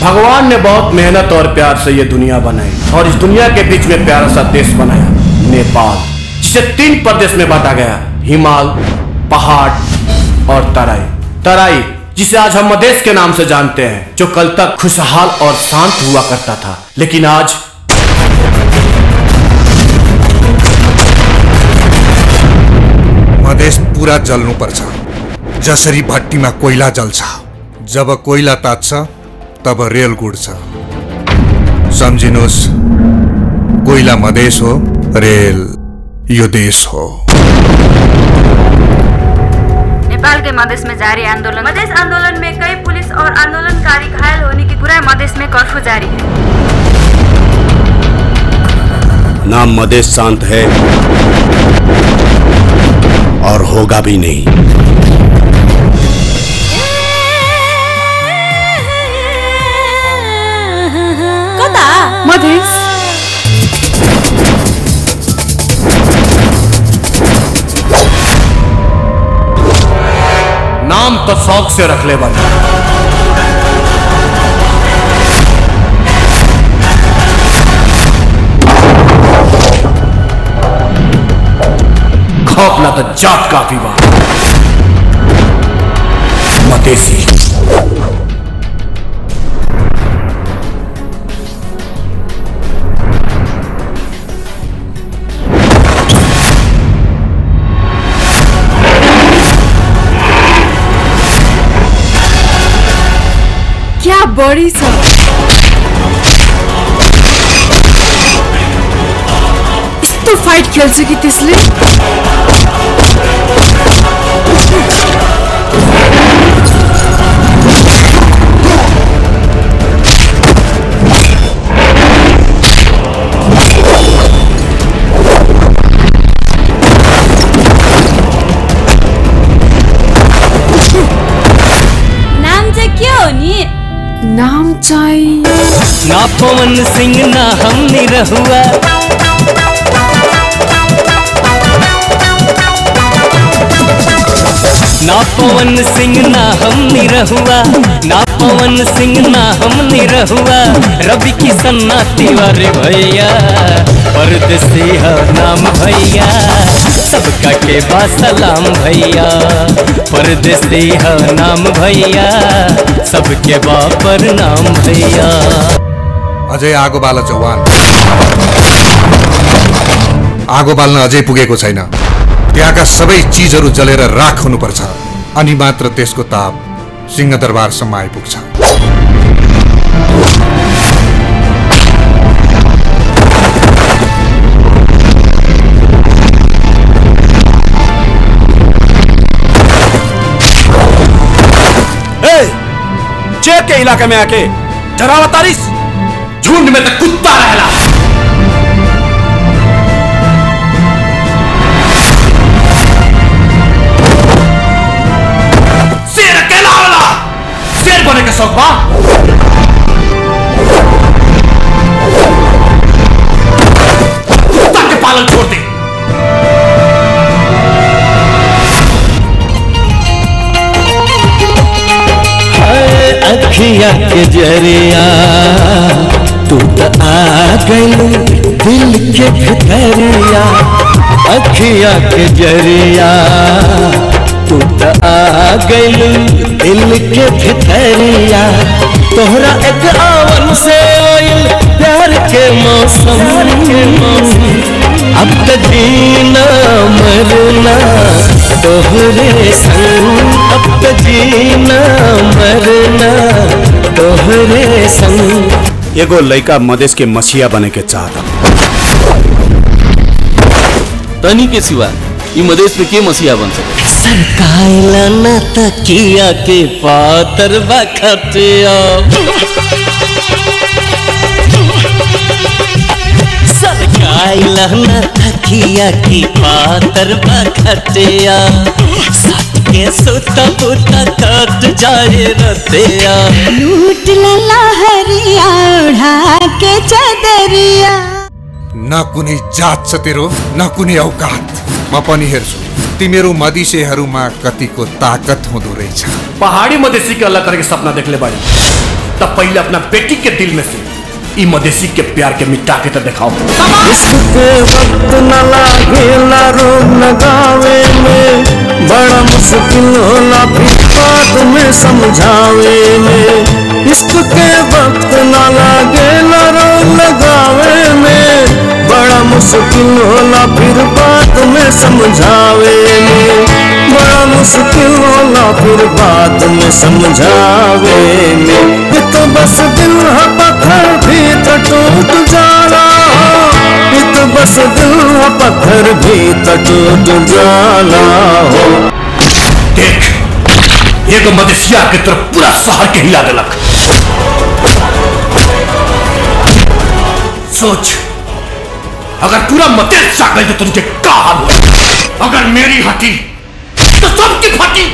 भगवान ने बहुत मेहनत और प्यार से ये दुनिया बनाई और इस दुनिया के बीच में प्यारा सा देश बनाया, नेपाल, जिसे तीन प्रदेश में बांटा गया, हिमाल, पहाड़ और तराई। तराई, जिसे आज हम मधेश के नाम से जानते हैं, जो कल तक खुशहाल और शांत हुआ करता था, लेकिन आज मधेस पुरा जल्नु पर्छ जसरी भट्टीमा कोइला जल्छ जब कोइला तात्छ तब रेल गुड्छ सम्झिनुहोस् कोइला मधेस हो रेल यो देश हो। नेपाल के मधेश में जारी आंदोलन मधेश आंदोलन में कई पुलिस और आंदोलनकारी घायल होने की पूरा मधेश में कर्फ्यू जारी है। नाम मधेश शांत है और होगा भी नहीं। तो शौक से रख ले बन खोपना तो जात काफ़ी बात मतेसी क्या बड़ी सा। इस तो फाइट खेल सकी त्यसले नाम ना पवन सिंह ना हम निरहुआ ना पवन सिंह ना हम निरहुआ ना पवन सिंह ना हम निरहुआ रवि किशन ना तिवारी भैया, परदेसी नाम भैया। सबका के बा सलाम भैया परदेसी है नाम भैया सबके बा प्रणाम भैया। अझै आगो बाल चौहान। आगो बाल्न अझै पुगेको छैन। त्यहाँका सबै चिजहरू जलेर राख हुनुपर्छ। अनि मात्र त्यसको ताप सिंहदरबारसम्म आइपुग्छ। के इलाके में आके जरा तारिस झुंड में तो कुत्ता रहला। ज़रिया तू तो आ गई दिल के भितरिया अखिया के ज़रिया तू तो आ गई दिल के भितरिया तोहरा एक आवन से प्यार के मौसम के मौसम। अब तो जीना मरना तोहरे संग, अब तो जीना मरना। तोहरे संग। एगो लड़का मधेश के मछिया बने के चाहता। तनी के सिवा ई मधेश में के मसीहा बन सके सरकाइला न तकिया के पातर बखतिया सरकाइला न तकिया की पातर बखतिया सट के सुता पुता कट जाए रतिया। लूट लला हरिया उड़ा के चदरिया। न कुनै जात छ तेरो न कुनै औकात। म पनि हेर्छु तिमीहरू मदिसेहरूमा कतिको ताकत हुँदो रहेछ पहाड़ी मधेसी के अलग करके सपना देख ले बाड़ी। तो पहले अपना बेटी के दिल में से मदेशी के प्यार के मिटा के तो दिखाओ। इसके वक्त न लागेला रोग लगावे में, बड़ा मुश्किल होला फिर बात में समझावे में। इश्क के वक्त न लागेला रोग लगावे में, बड़ा मुश्किल होला फिर बात में समझावे मुश्किल होला फिर बात में समझावे में। ये तो बस दिल है, पत्थर भी तो टूट जाला। ये तो बस दिल है, पत्थर भी तो टूट जाला। हो देख, ये तो मदेशिया के तरफ़ पूरा शहर के हिला दिलक। सोच, अगर पूरा मदेश आ गई तो तुझे का हाल अगर मेरी हटी तो सबकी फटी